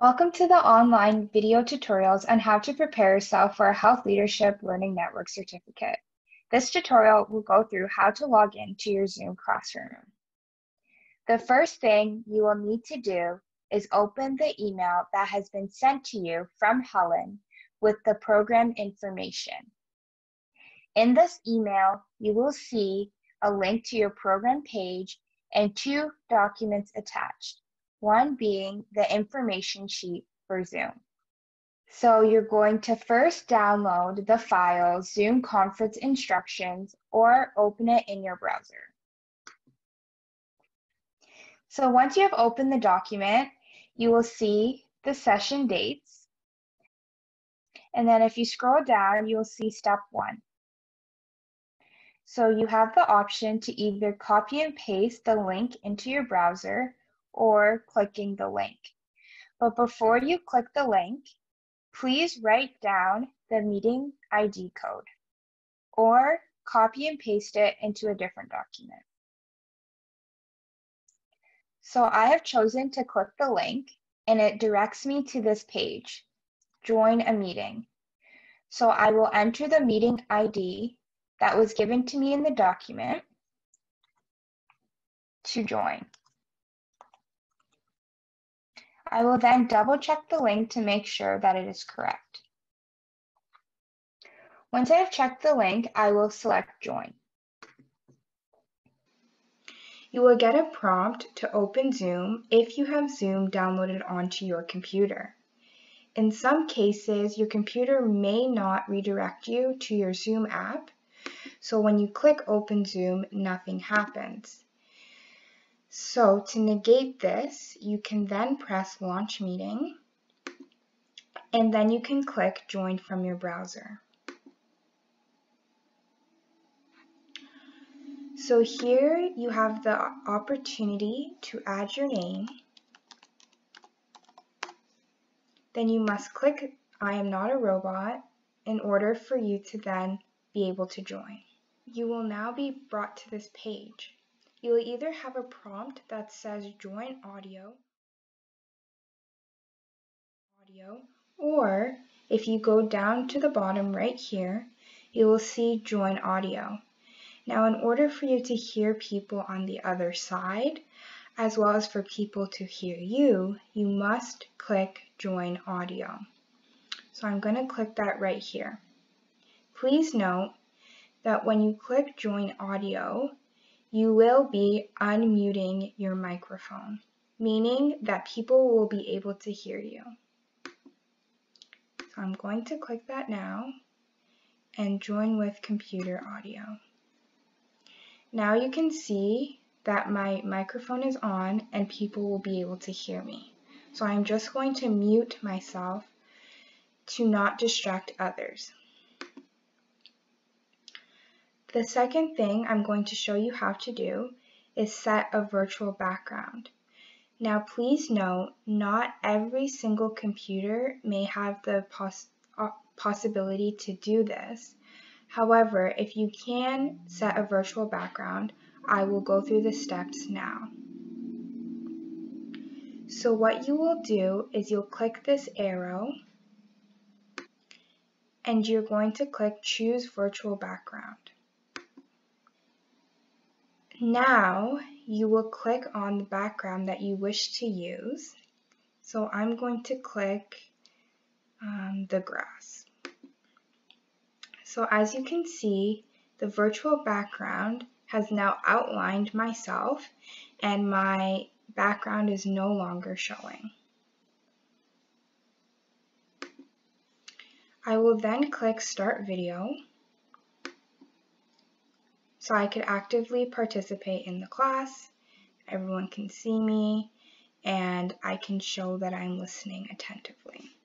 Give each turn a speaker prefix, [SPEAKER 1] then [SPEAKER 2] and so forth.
[SPEAKER 1] Welcome to the online video tutorials on how to prepare yourself for a Health Leadership Learning Network certificate. This tutorial will go through how to log in to your Zoom classroom. The first thing you will need to do is open the email that has been sent to you from Helen with the program information. In this email, you will see a link to your program page and two documents attached one being the information sheet for Zoom. So you're going to first download the file Zoom conference instructions or open it in your browser. So once you have opened the document, you will see the session dates. And then if you scroll down, you'll see step one. So you have the option to either copy and paste the link into your browser or clicking the link. But before you click the link, please write down the meeting ID code or copy and paste it into a different document. So I have chosen to click the link and it directs me to this page, join a meeting. So I will enter the meeting ID that was given to me in the document to join. I will then double check the link to make sure that it is correct. Once I have checked the link, I will select Join.
[SPEAKER 2] You will get a prompt to open Zoom if you have Zoom downloaded onto your computer. In some cases, your computer may not redirect you to your Zoom app, so when you click Open Zoom, nothing happens. So to negate this, you can then press Launch Meeting, and then you can click Join from your browser. So here you have the opportunity to add your name. Then you must click I am not a robot in order for you to then be able to join. You will now be brought to this page. You'll either have a prompt that says join audio, audio, or if you go down to the bottom right here, you will see join audio. Now in order for you to hear people on the other side, as well as for people to hear you, you must click join audio. So I'm going to click that right here. Please note that when you click join audio, you will be unmuting your microphone, meaning that people will be able to hear you. So I'm going to click that now and join with computer audio. Now you can see that my microphone is on and people will be able to hear me. So I'm just going to mute myself to not distract others. The second thing I'm going to show you how to do is set a virtual background. Now please note, not every single computer may have the poss uh, possibility to do this. However, if you can set a virtual background, I will go through the steps now. So what you will do is you'll click this arrow and you're going to click choose virtual background. Now you will click on the background that you wish to use. So I'm going to click um, the grass. So as you can see, the virtual background has now outlined myself and my background is no longer showing. I will then click Start Video so I could actively participate in the class, everyone can see me, and I can show that I'm listening attentively.